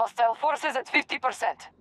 Hostile forces at 50%.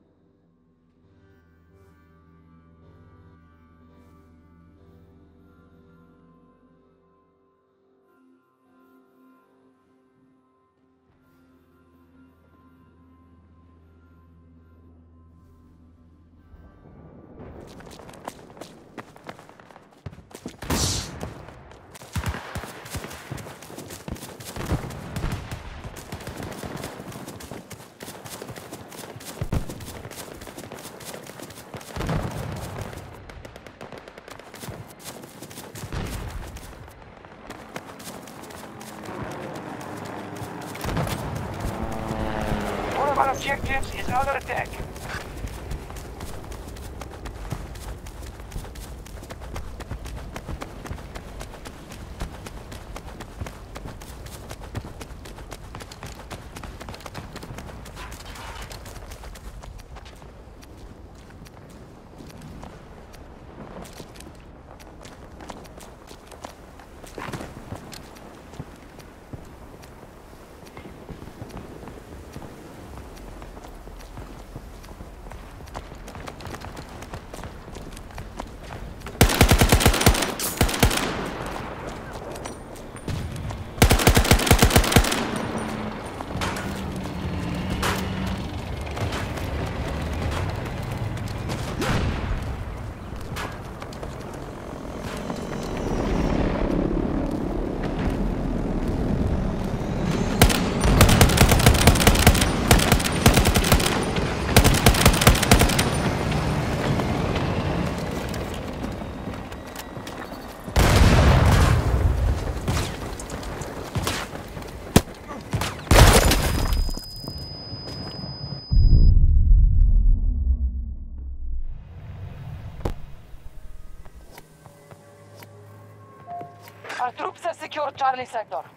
Secured Charlie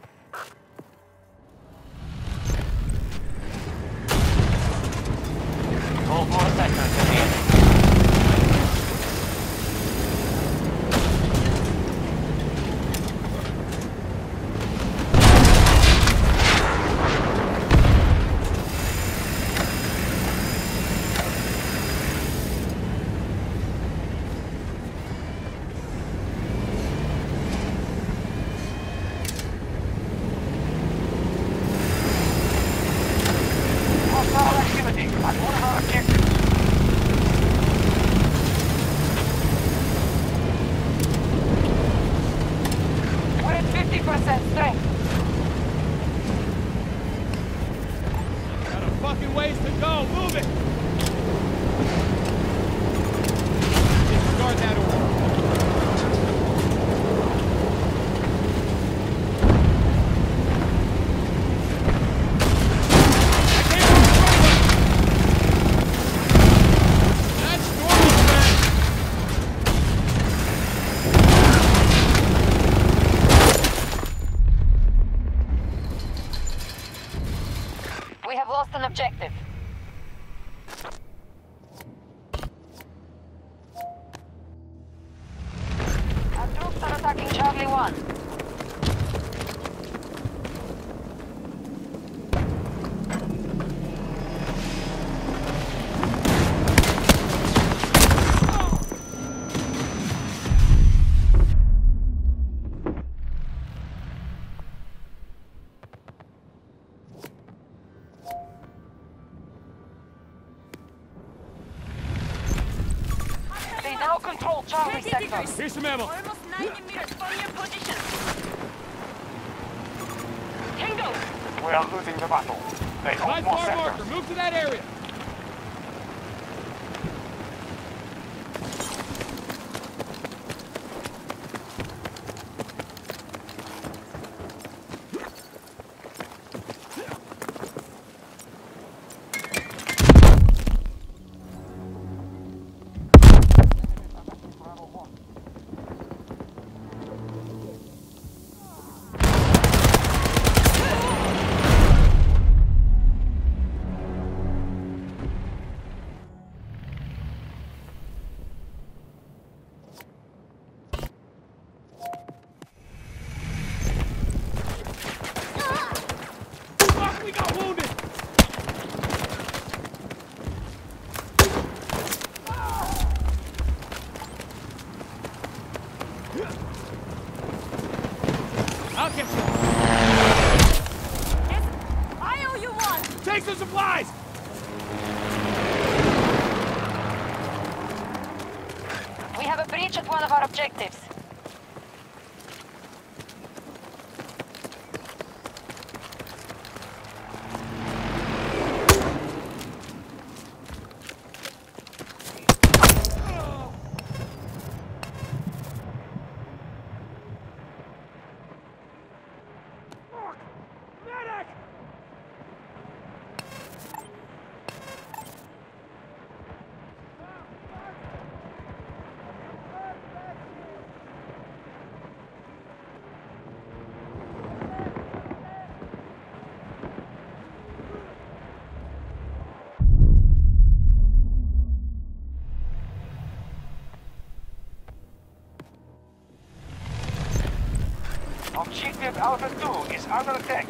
Objective Alpha 2 is under attack.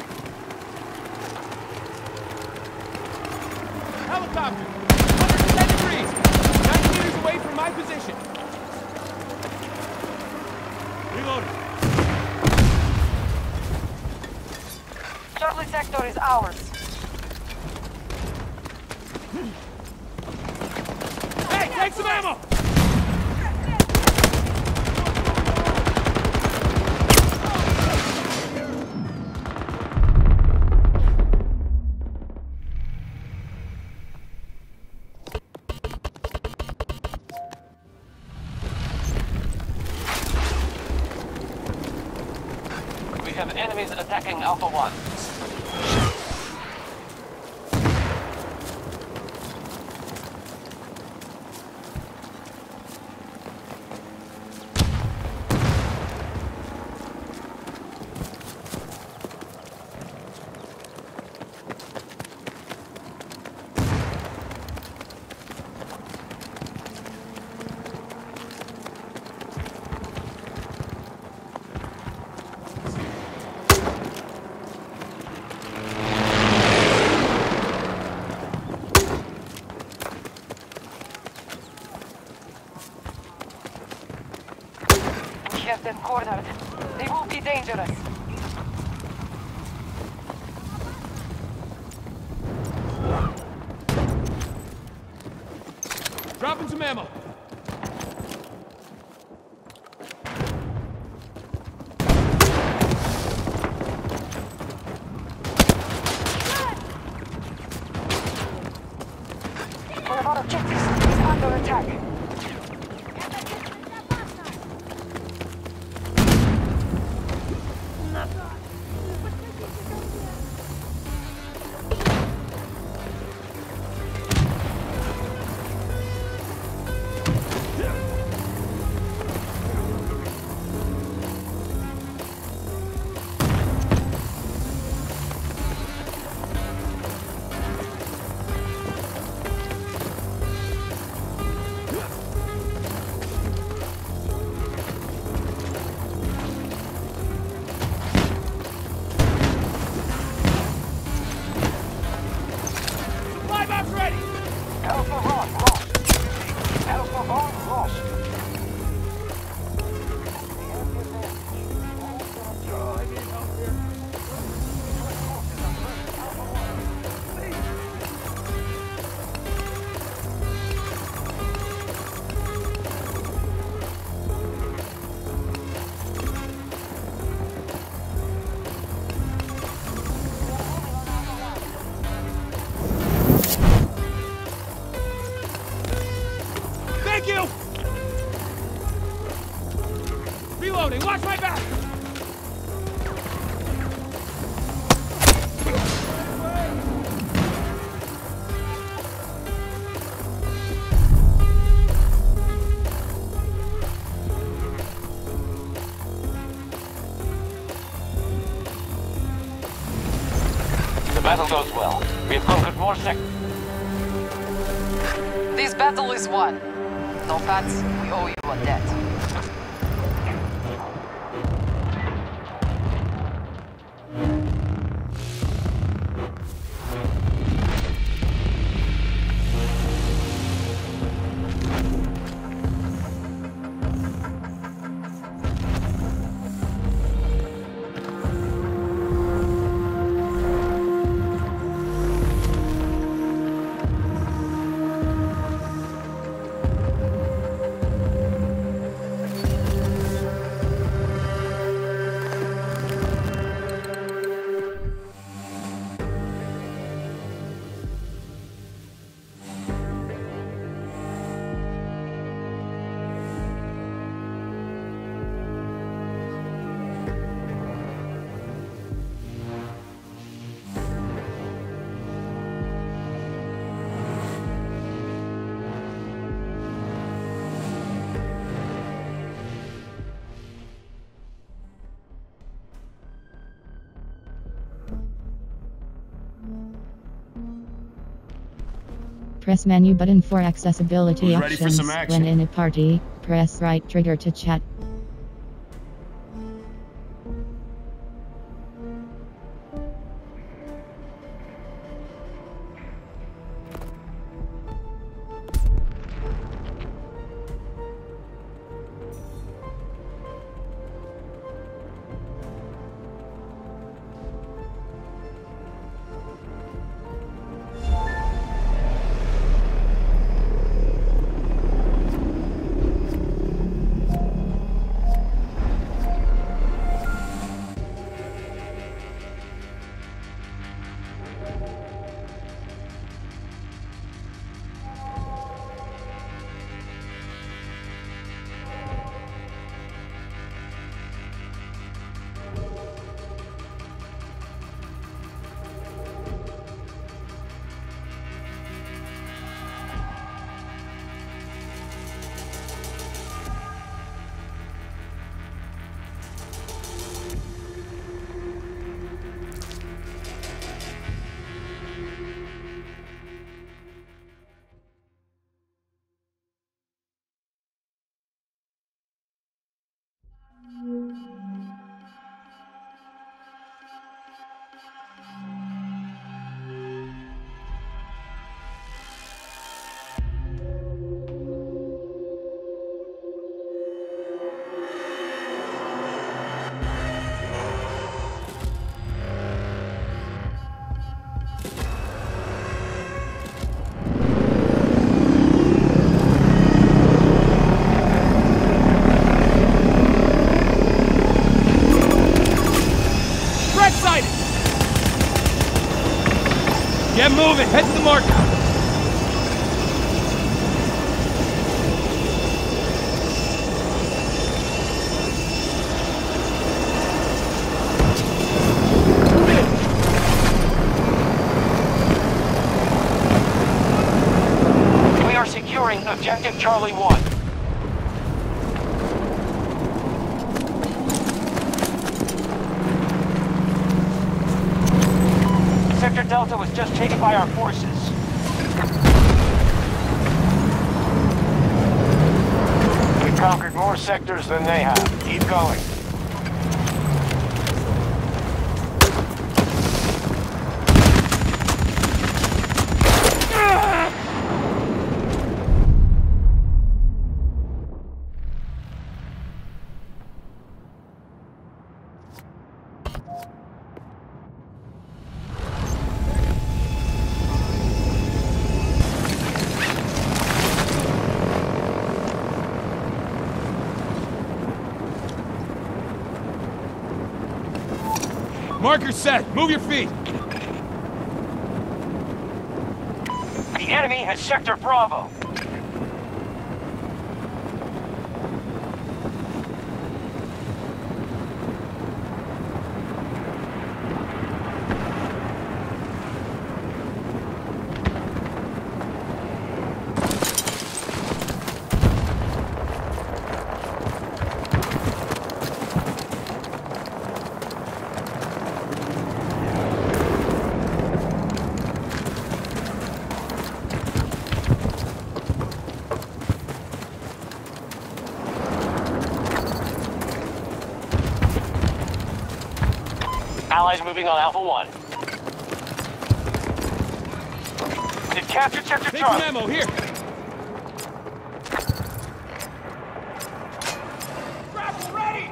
Helicopter! 110 degrees! 90 meters away from my position. Reloading. Charlie Sector is ours. Alpha 1. This battle is won. No-Pats. Press menu button for accessibility Who's ready for options. When in a party, press right trigger to chat. Moving. Head to the mark. We are securing objective Charlie more sectors than they have. Marker set. Move your feet. The enemy has Sector Bravo. Allies moving on Alpha 1. They've captured Sector Take Charlie. ammo. Here. Grapple ready!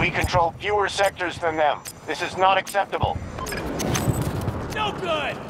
We control fewer sectors than them. This is not acceptable. No good.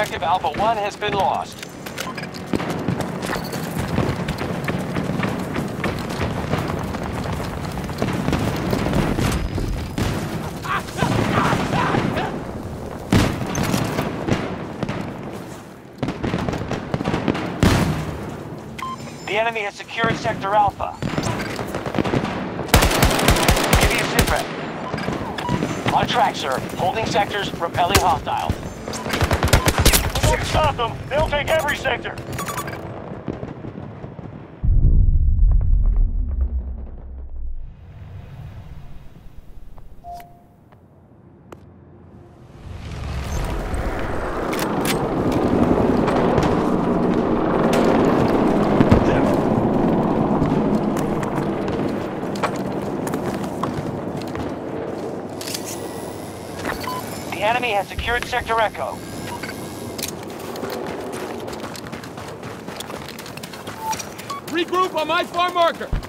Objective Alpha 1 has been lost. The enemy has secured Sector Alpha. Give me a sitrep. On track, sir. Holding sectors, repelling hostiles. Stop them! They'll take every sector! The enemy has secured Sector Echo. Regroup on my far marker!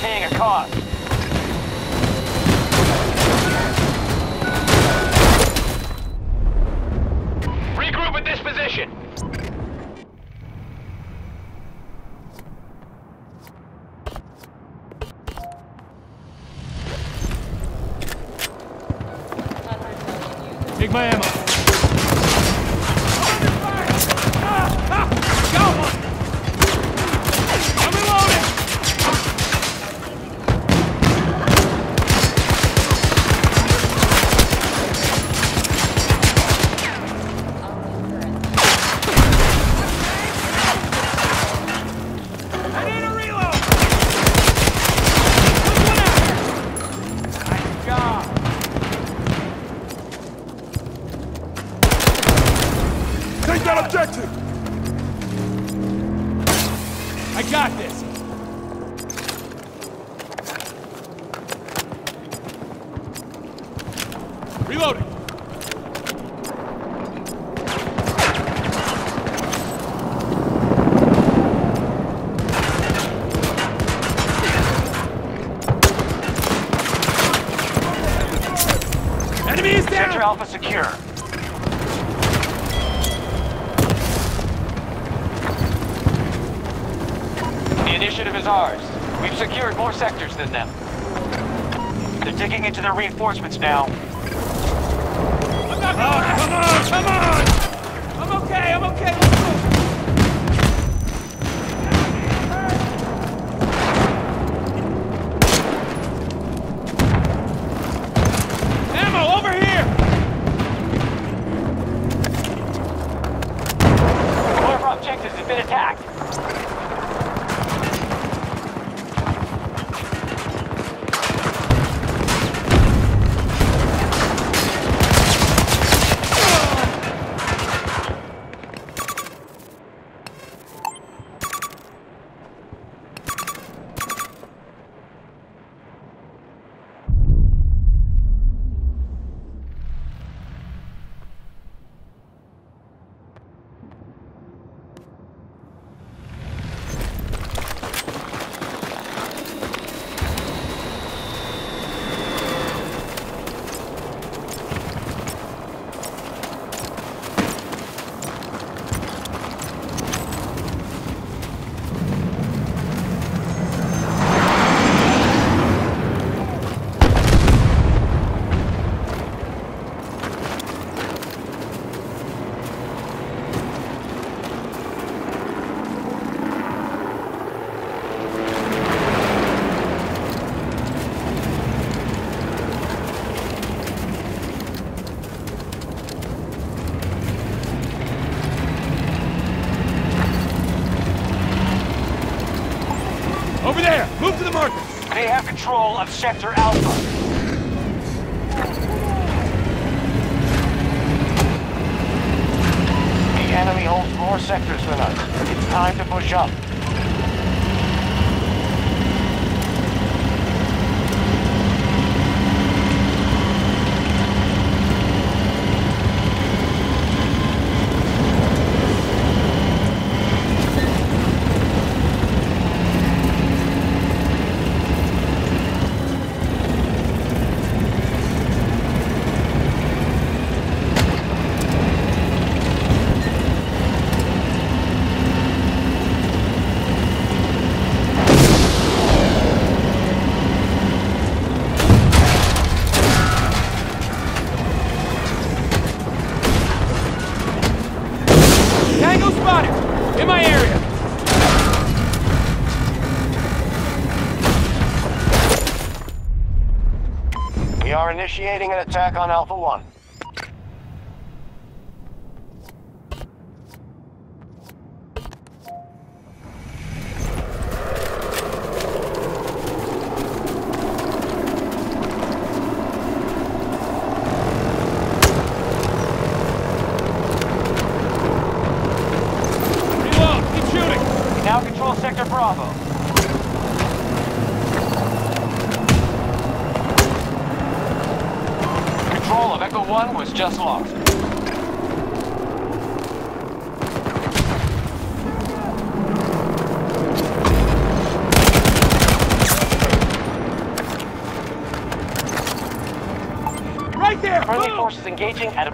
Paying a cost. That objective! I got this! Sectors than them. They're digging into their reinforcements now. I'm not going Come on, come on! I'm okay, I'm okay, Sector Alpha. The enemy holds more sectors than us. It's time to push up. Initiating an attack on Alpha-1.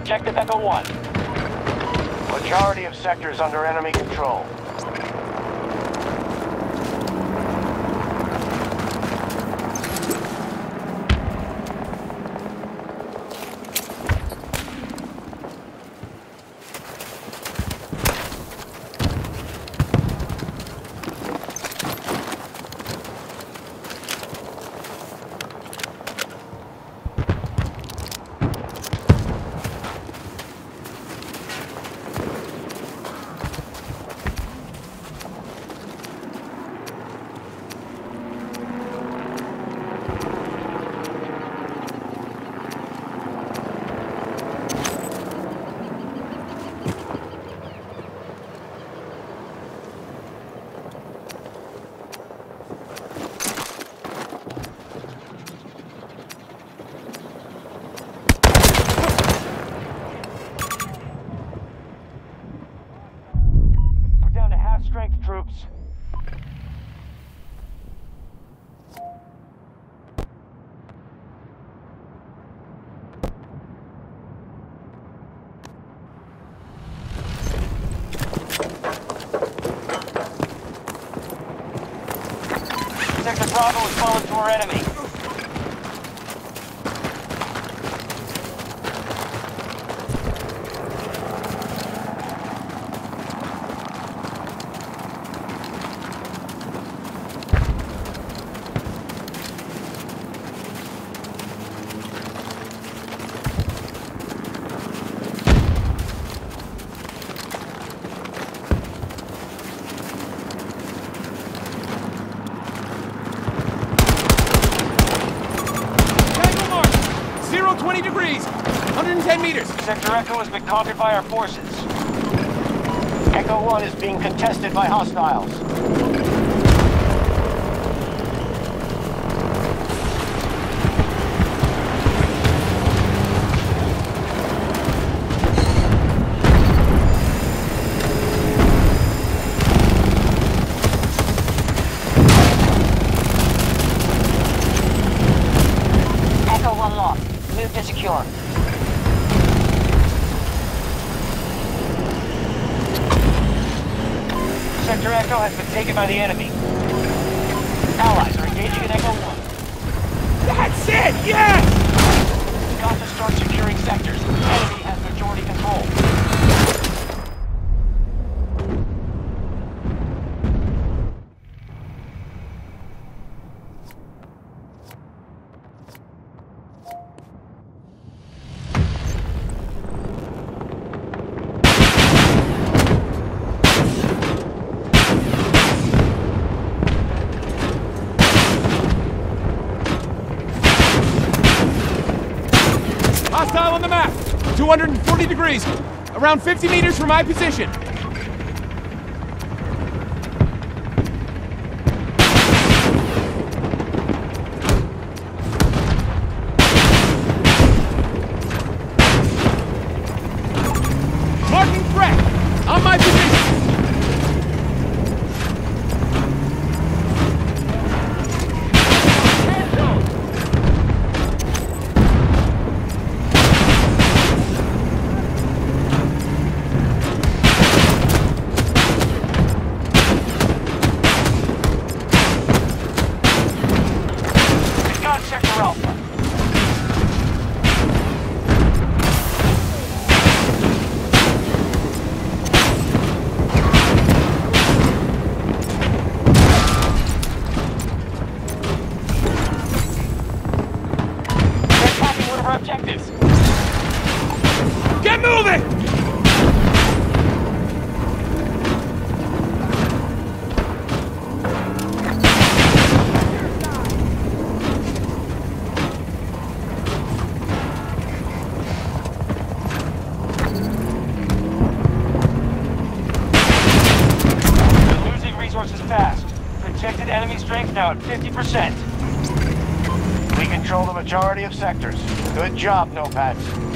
Objective Echo 1. Majority of sectors under enemy control. Echo has been conquered by our forces. Echo 1 is being contested by hostiles. Taken by the enemy. around 50 meters from my position. majority of sectors. Good job, No-Pats.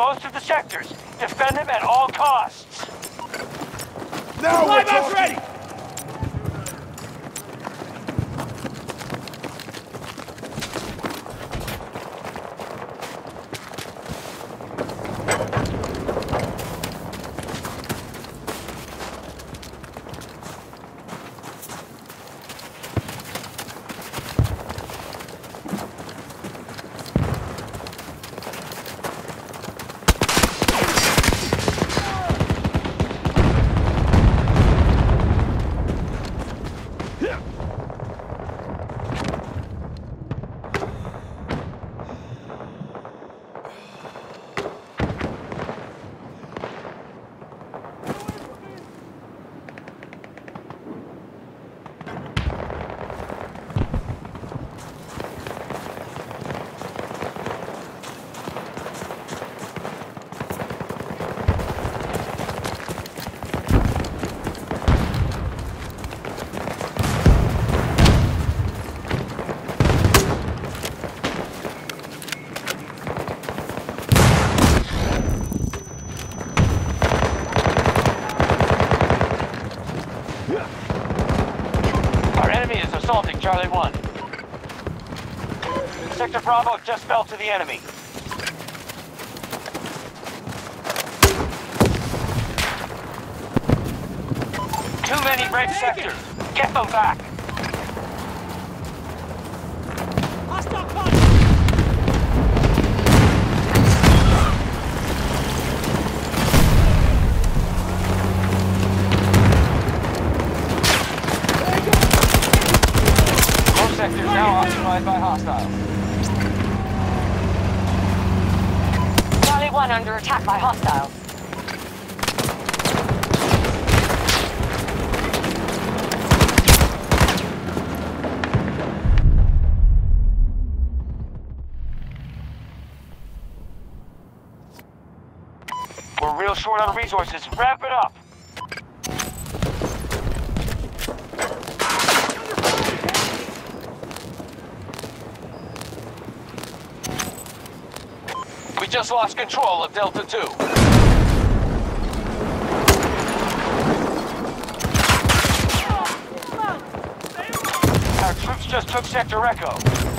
Most of the sectors. Defend them at all costs. Now we're Supply box talking. ready! Our enemy is assaulting Charlie 1. Sector Bravo to the enemy. Too many red sectors. Get them back. Hostile contact! Sectors now occupied by hostiles. 1 under attack by hostiles. We're real short on resources. Wrap it up. We just lost control of Delta 2. Our troops just took Sector Echo.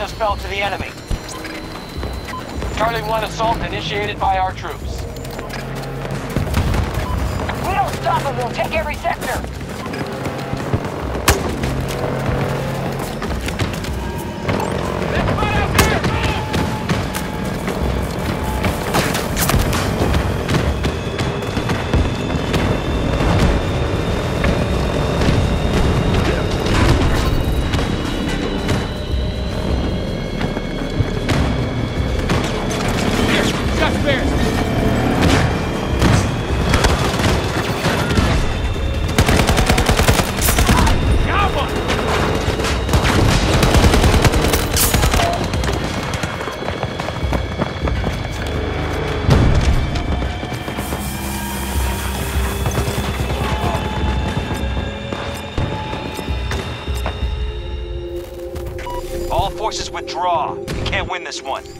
Just fell to the enemy. Charlie 1 assault initiated by our troops. We don't stop them, we'll take every sector. This one.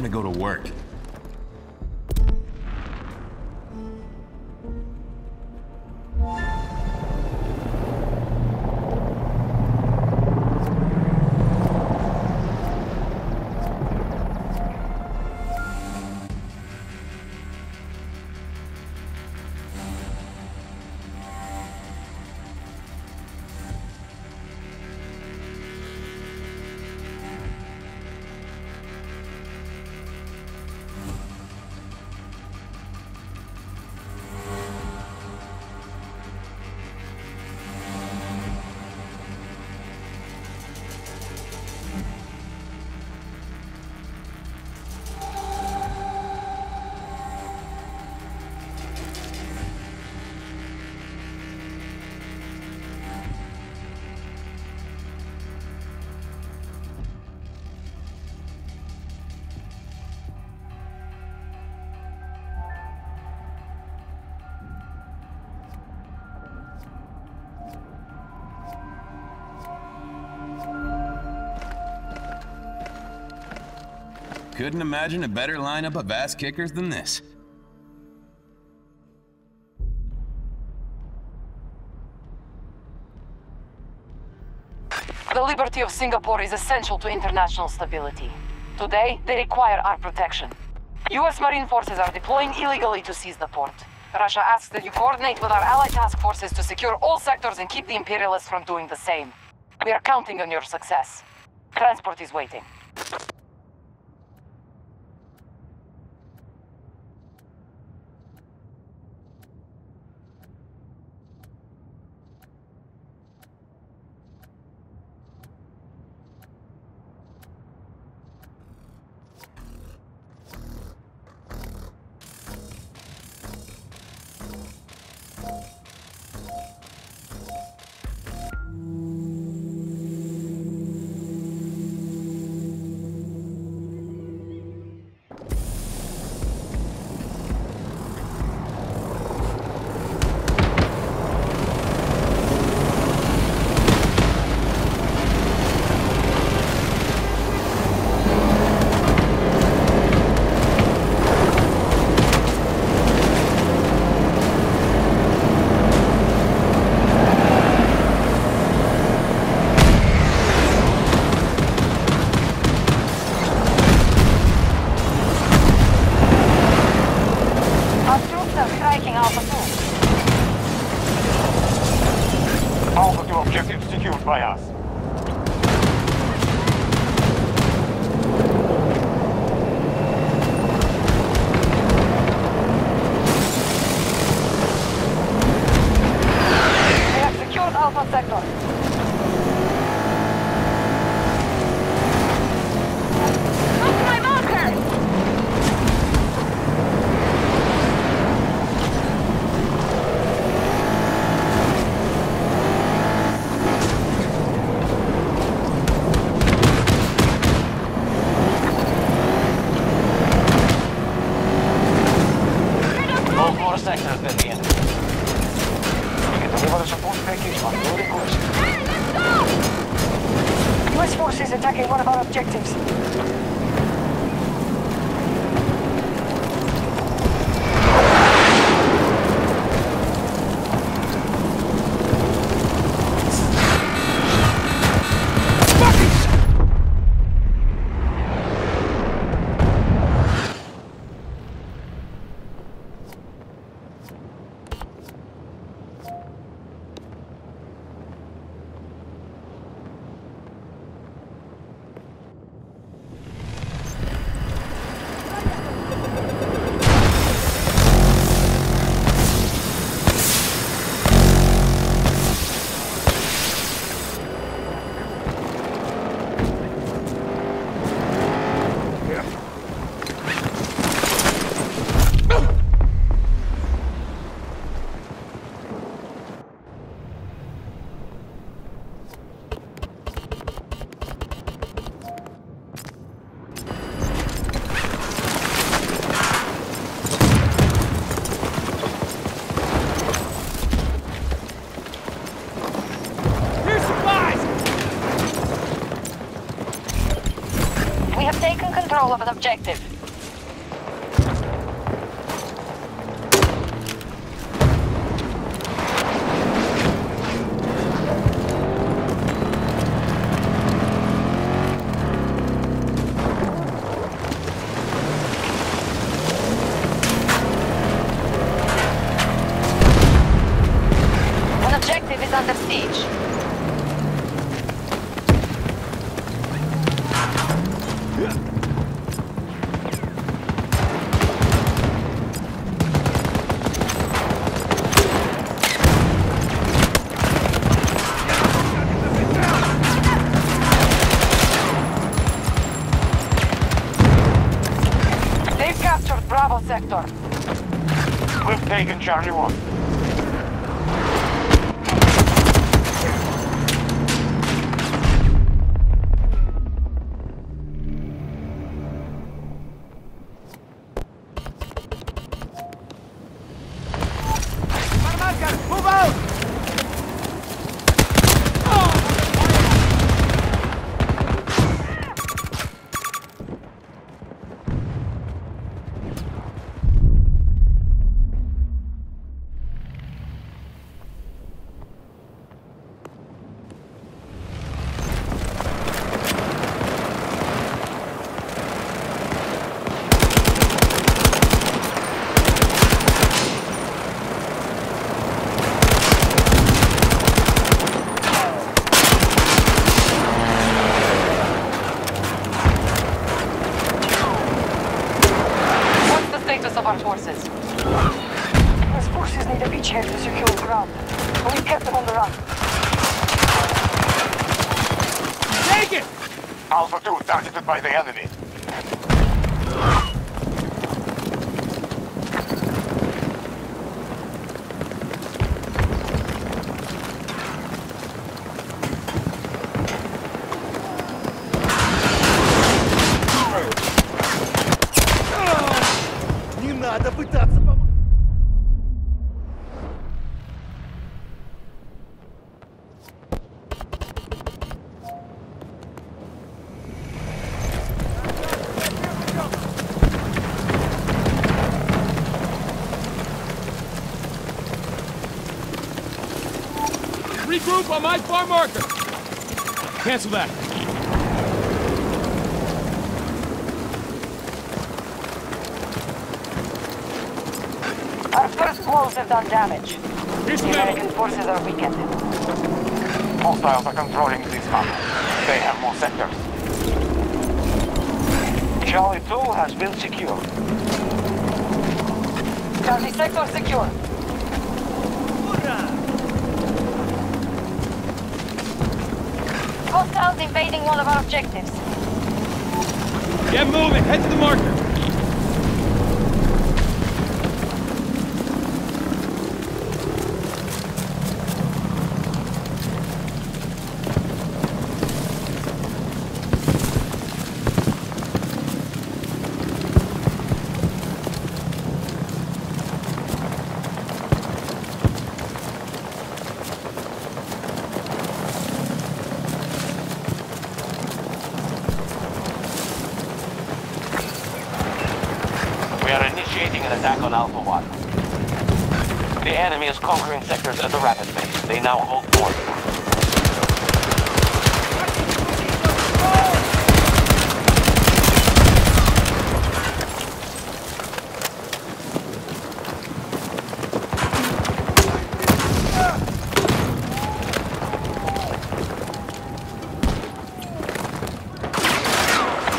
Time to go to work. Couldn't imagine a better lineup of ass kickers than this. The liberty of Singapore is essential to international stability. Today, they require our protection. U.S. Marine forces are deploying illegally to seize the port. Russia asks that you coordinate with our allied task forces to secure all sectors and keep the Imperialists from doing the same. We are counting on your success. Transport is waiting. An objective. We've taken Charlie 1. Move out! What's the status of our forces? His forces need a beachhead to secure the ground. But we kept them on the run. Take it! Alpha 2 targeted by the enemy. Regroup on my far marker. Cancel that. Our first blows have done damage. Here's The the American medal. forces are weakened. Hostiles are controlling these maps. They have more sectors. Charlie 2 has been secured. Charlie sector secure. Invading one of our objectives. Get moving. Head to the marker. We are initiating an attack on Alpha 1. The enemy is conquering sectors at a rapid pace. They now hold more.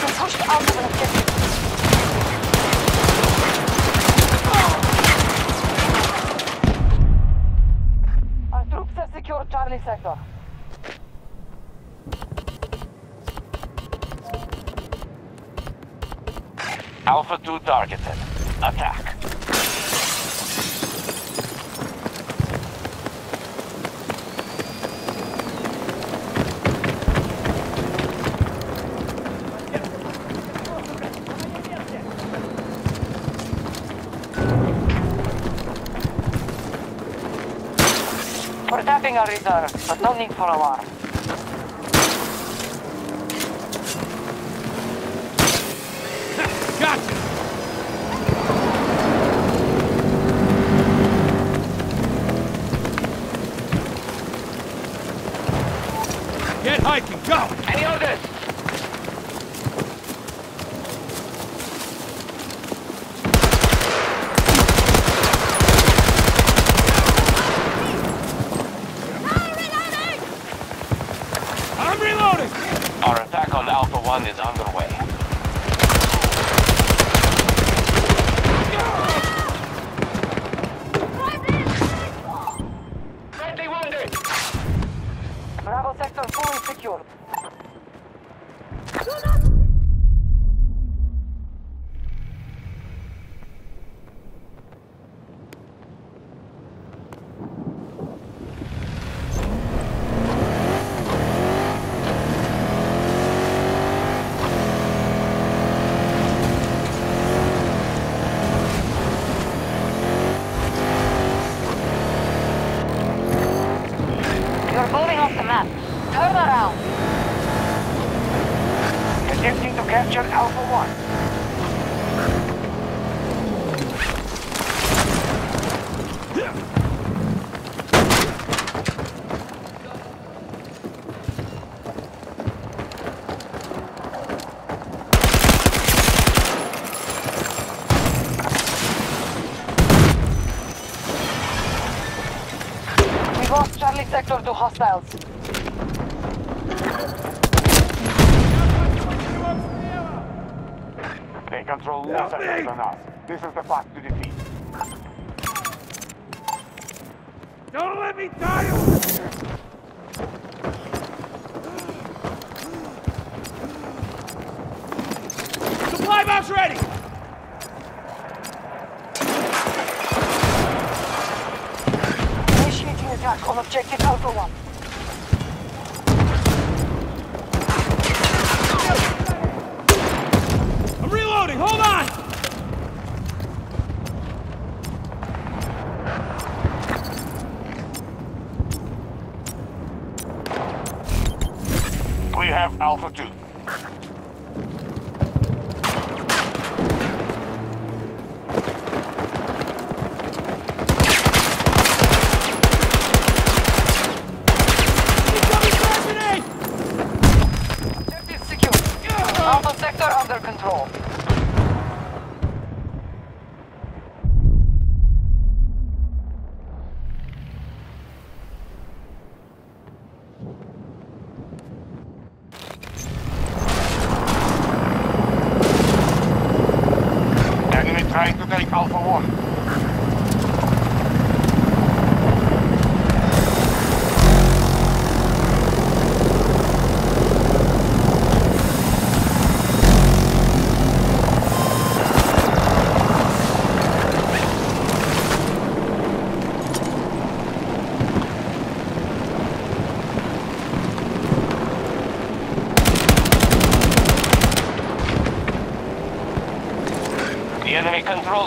We've pushed out of an objective. Our troops have secured Charlie sector. Alpha 2 targeted. Attack. Reserves, but no need for alarm. sector to hostiles. They control more. This is the fact.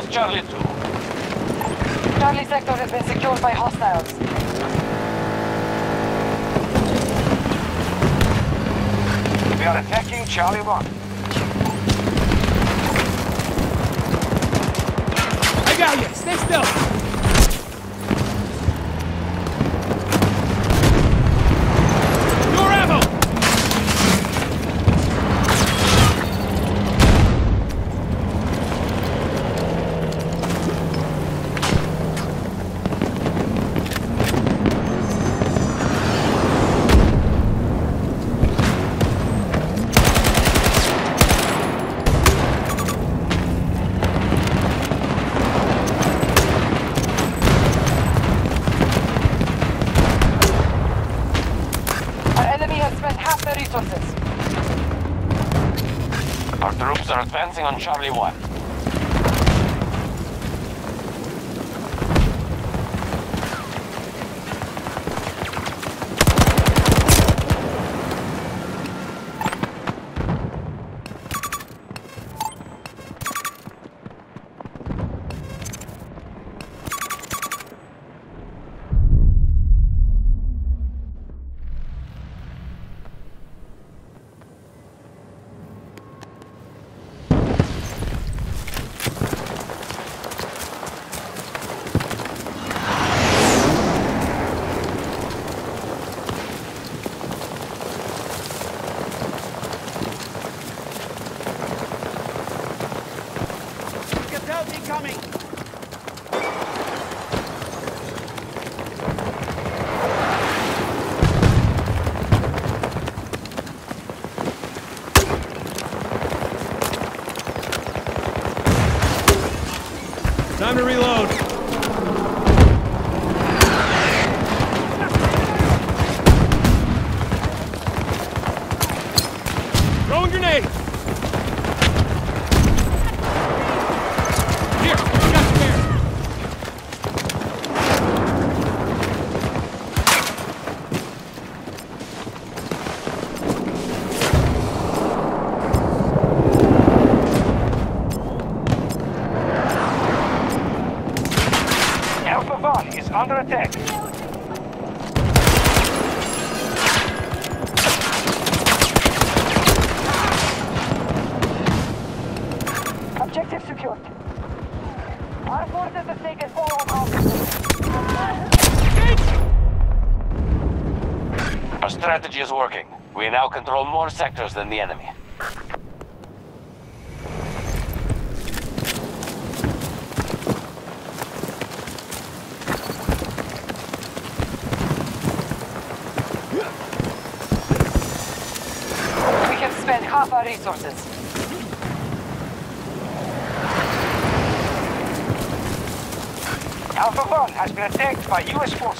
Charlie 2. Charlie sector has been secured by hostiles. We are attacking Charlie 1. I got you! Stay still! on Charlie 1. more sectors than the enemy. We have spent half our resources. Alpha 1 has been attacked by US forces.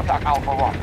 Are about to attack Alpha 1.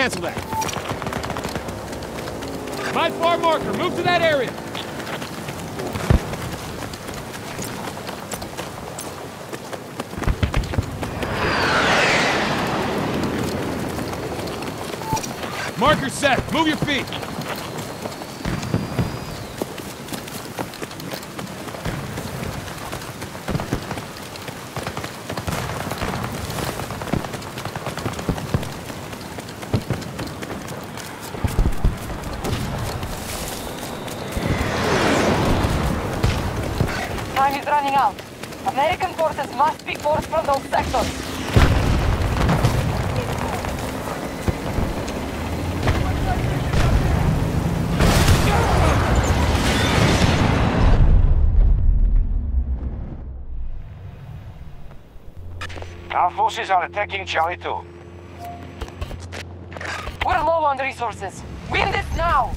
Cancel that. My far marker, move to that area. Marker set. Move your feet. Time is running out. American forces must be forced from those sectors. Our forces are attacking Charlie 2. We're low on resources. Win this now!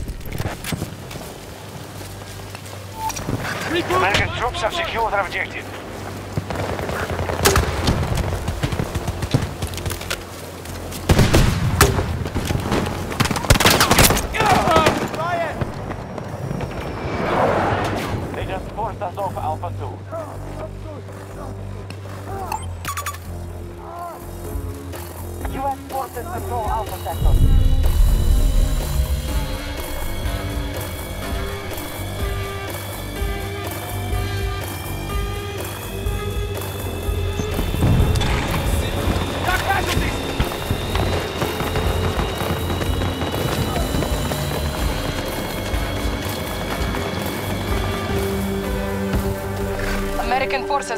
American troops have secured their objective. They just forced us off Alpha 2.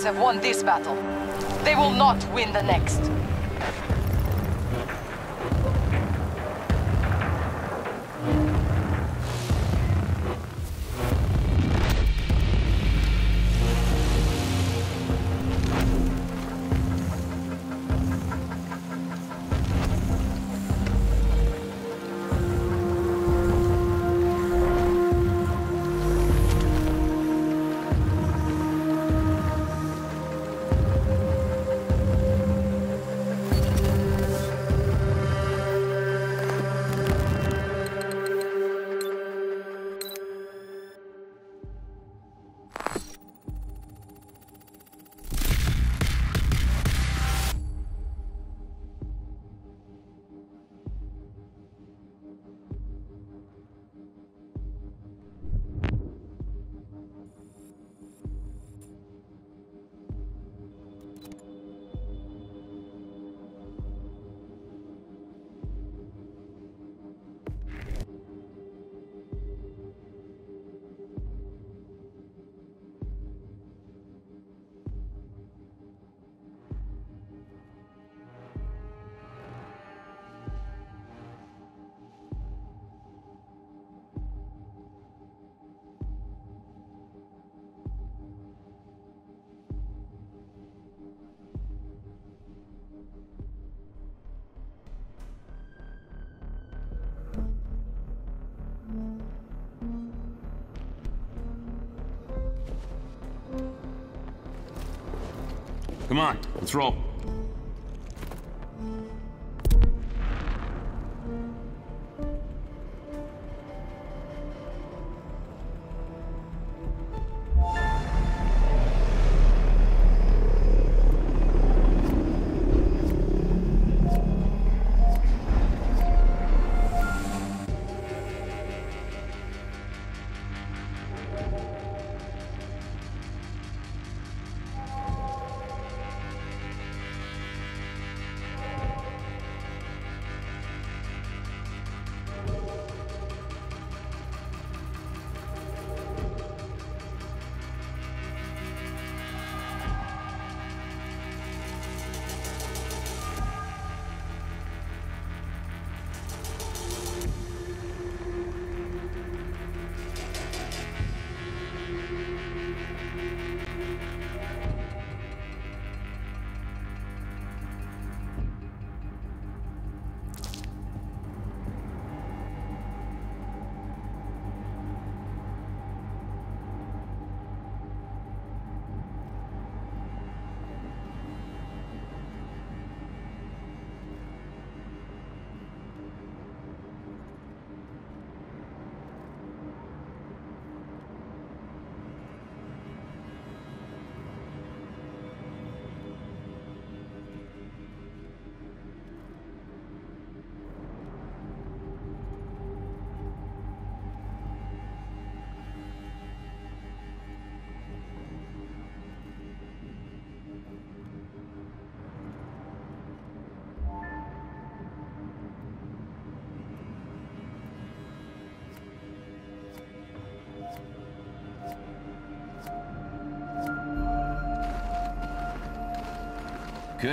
Have won this battle. They will not win the next. Come on, let's roll.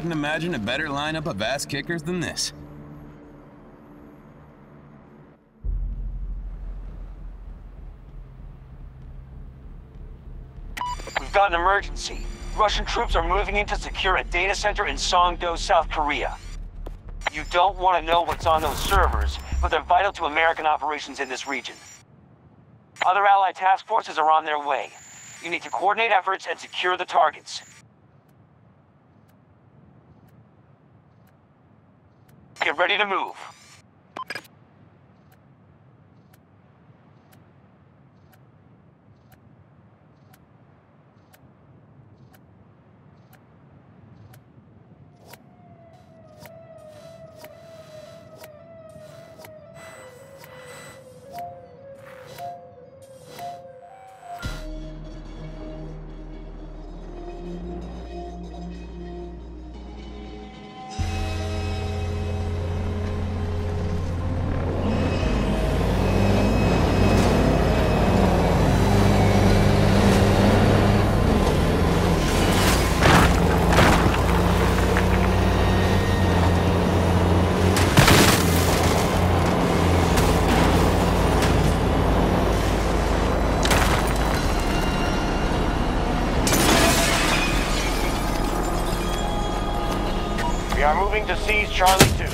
Couldn't imagine a better lineup of ass kickers than this. We've got an emergency. Russian troops are moving in to secure a data center in Songdo, South Korea. You don't want to know what's on those servers, but they're vital to American operations in this region. Other Allied task forces are on their way. You need to coordinate efforts and secure the targets. Get ready to move. Charlie 2.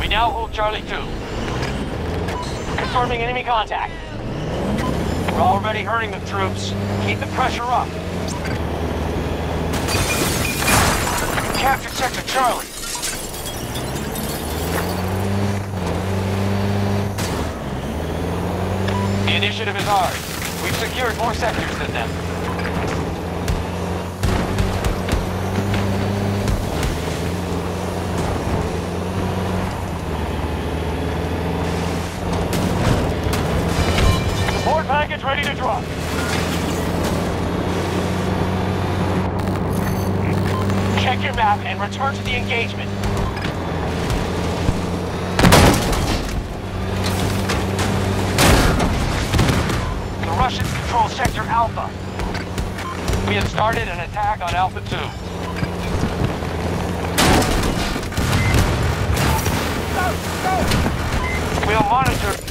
We now hold Charlie 2. Confirming enemy contact. We're already hurting the troops. Keep the pressure up. You captured Sector Charlie. The initiative is ours. We've secured more sectors than them. Support package ready to drop. Check your map and return to the engagement. Have started an attack on Alpha 2. We'll monitor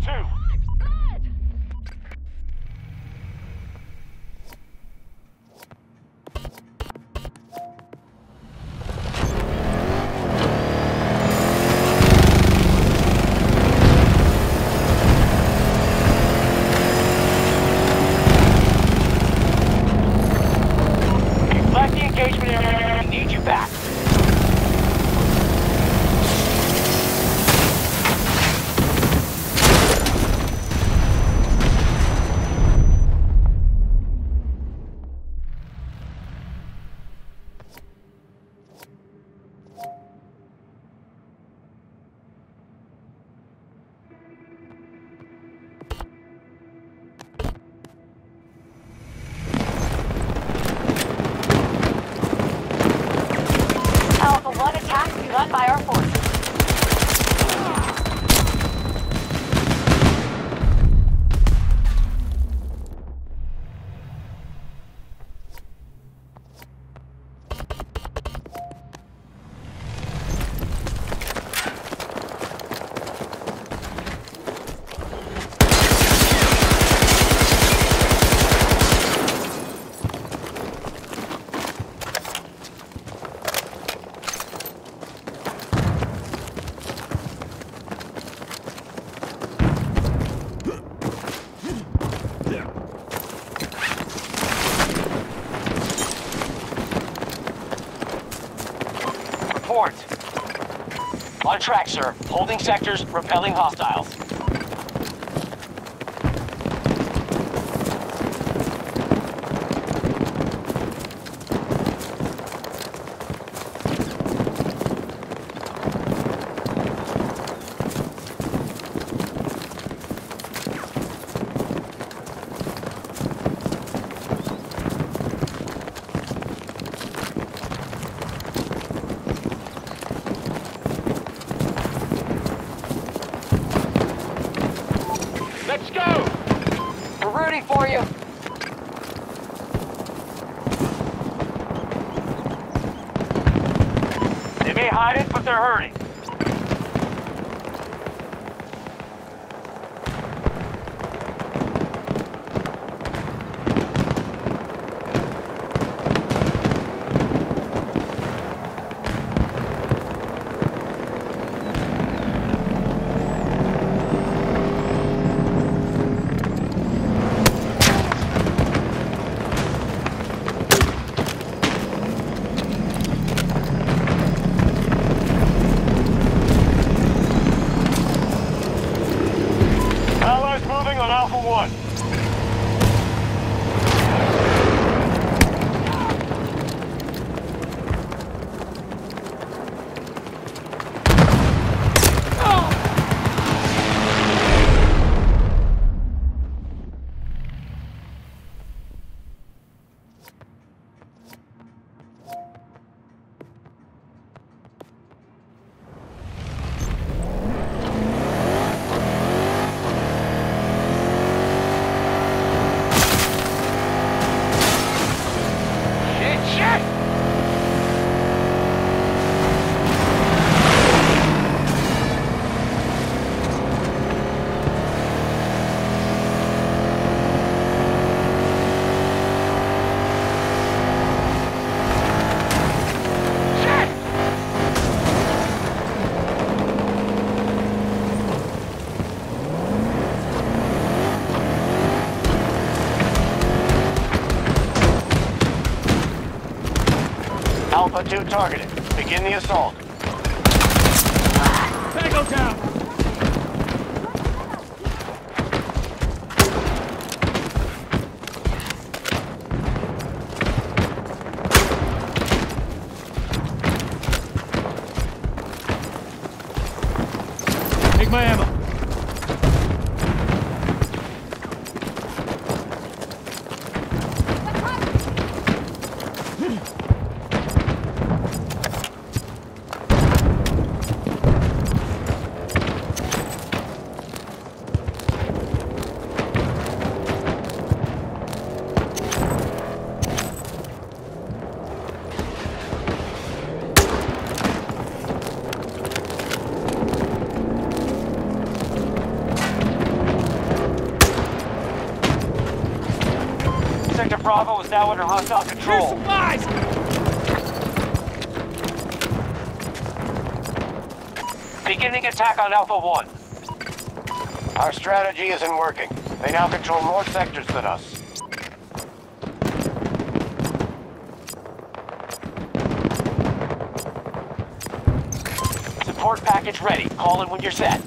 two. On track, sir. Holding sectors, repelling hostiles. Let's go! We're rooting for you. They may hide it, but they're hurting. Allies moving on Alpha 1. 2 targeted. Begin the assault. Bravo is now under hostile Here's control. supplies! Beginning attack on Alpha 1. Our strategy isn't working. They now control more sectors than us. Support package ready. Call in when you're set.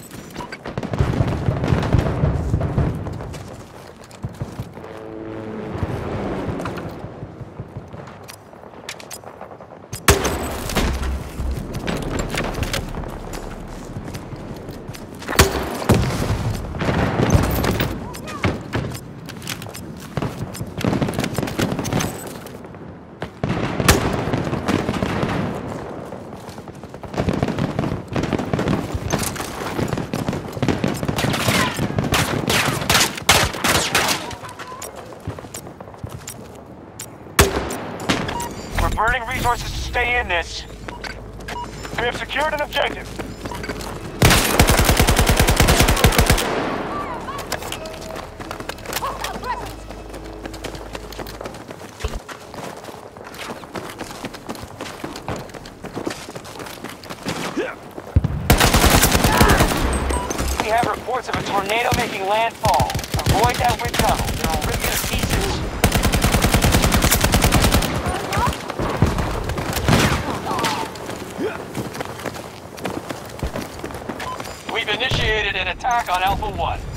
in this. We have secured an objective. We have reports of a tornado making land. attack on Alpha 1.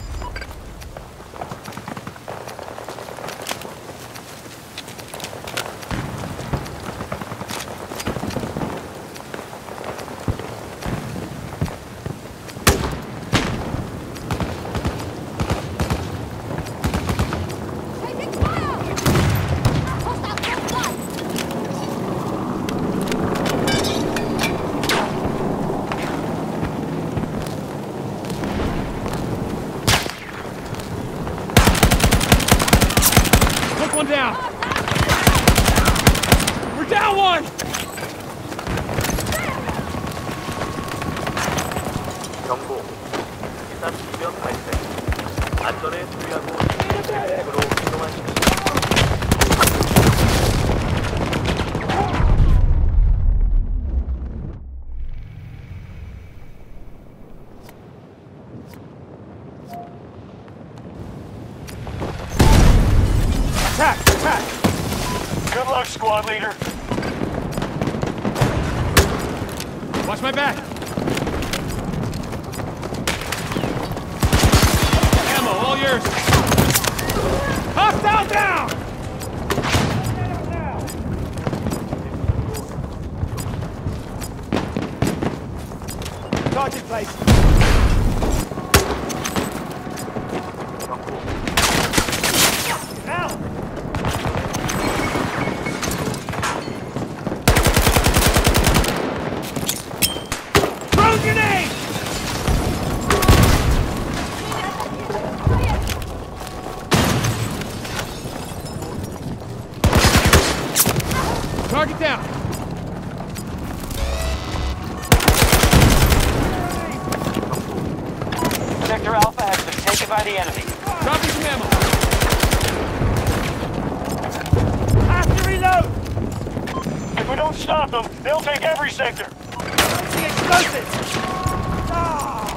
Don't stop them. They'll take every sector. It's the explosives! Ah!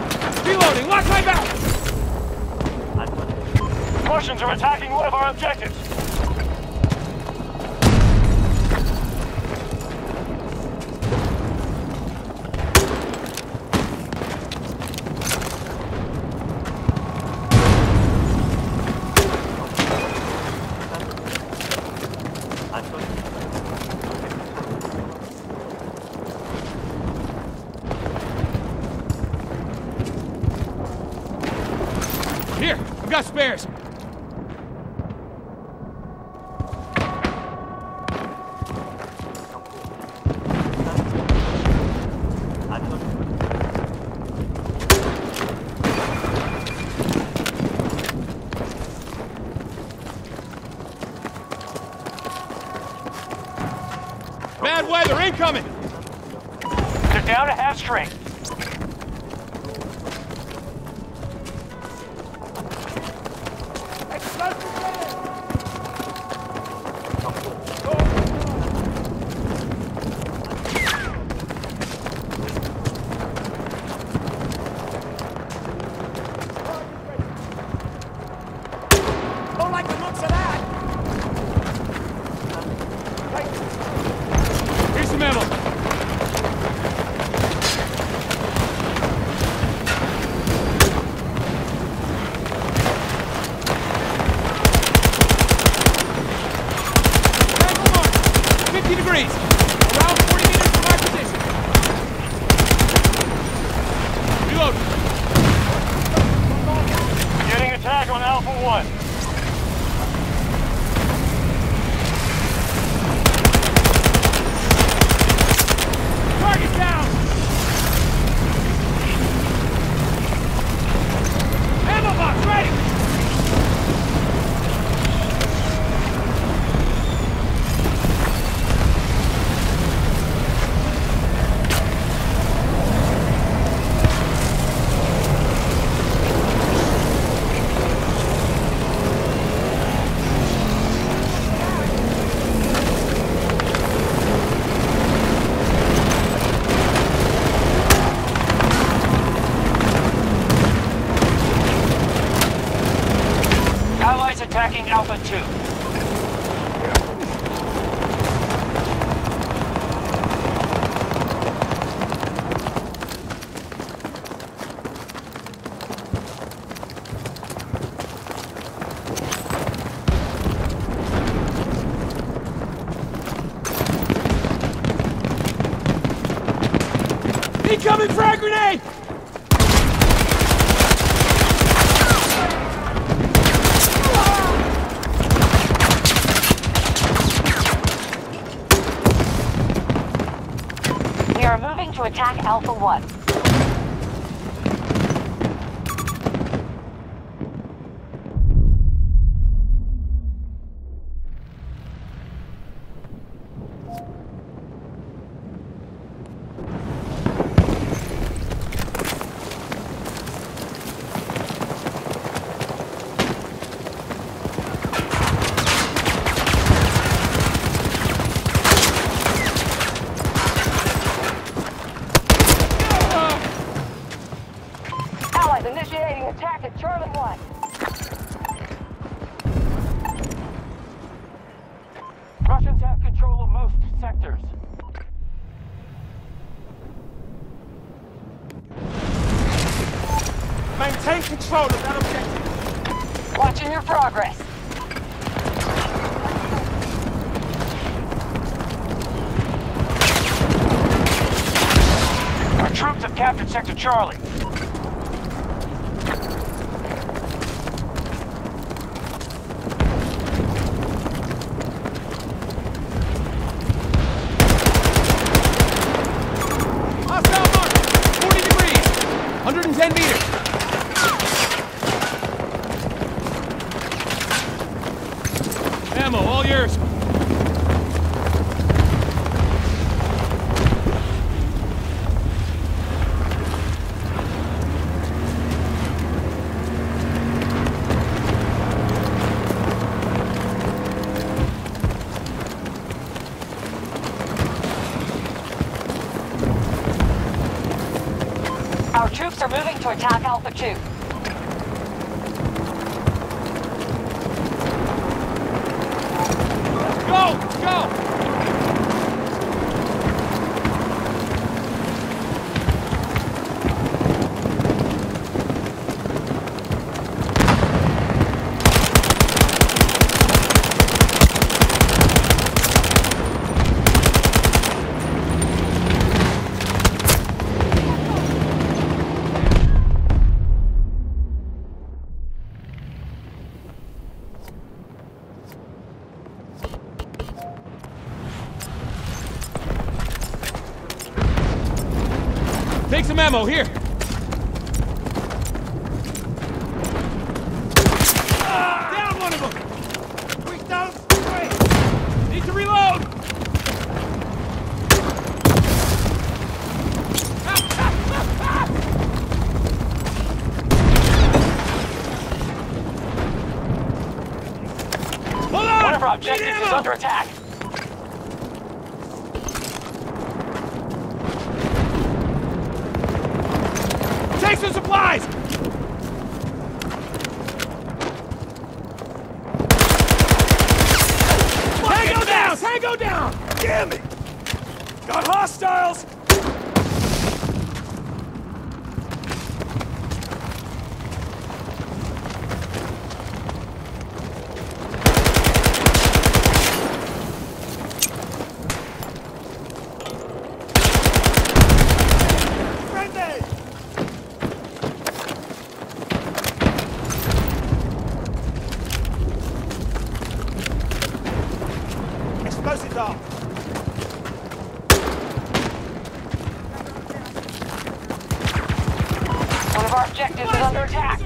Reloading. Watch my back! Russians are attacking one of our objectives. Incoming frag grenade! We are moving to attack Alpha 1. Alpha 2. Go! Go! Take some ammo, here! Ah, down one of them! We down three! Need to reload! Hold on! One of our objectives is under attack. Take some supplies! Tango down! Tango down! Damn it! Got hostiles! Grenade! Explosives off! One of our objectives is under attack.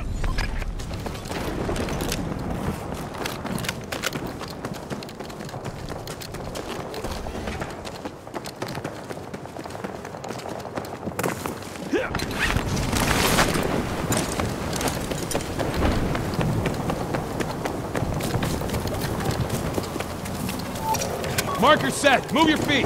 Marker set. Move your feet.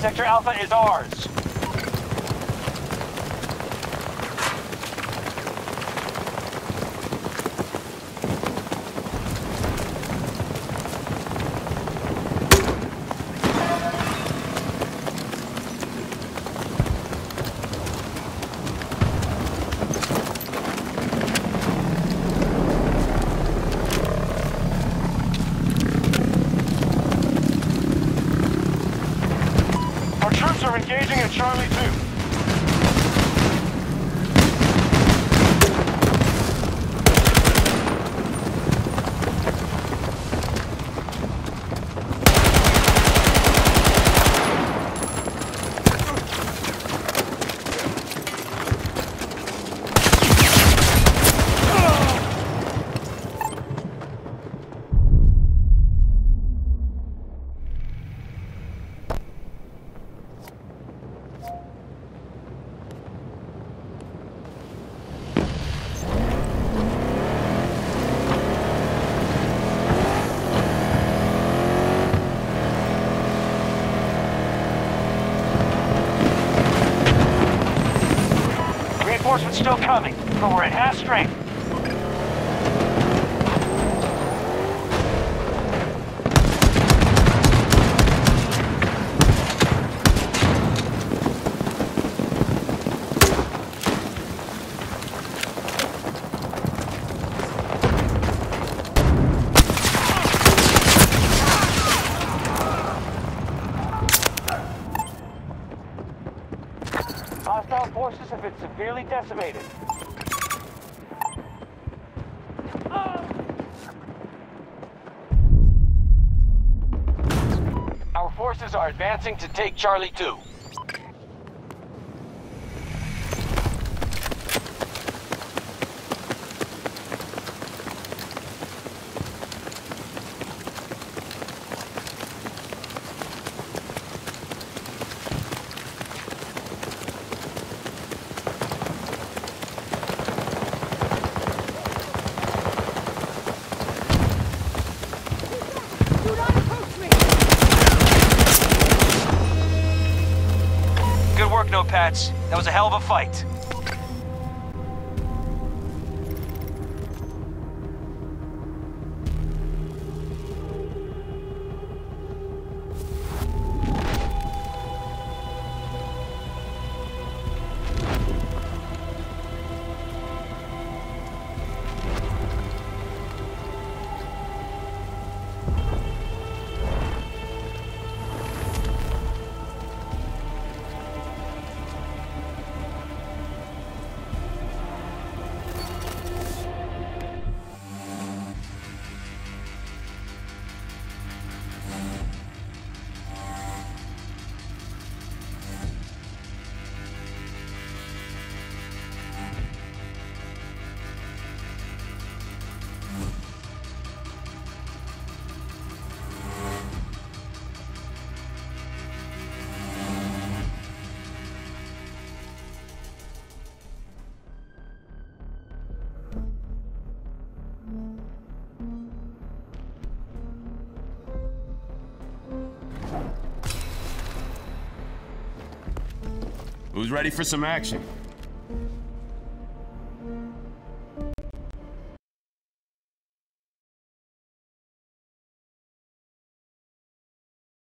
Sector Alpha is ours. engaging at Charlie 2. Reinforcements still coming, but we're at half strength. Decimated. Our forces are advancing to take Charlie 2. Good work, No-Pats. That was a hell of a fight. Who's ready for some action?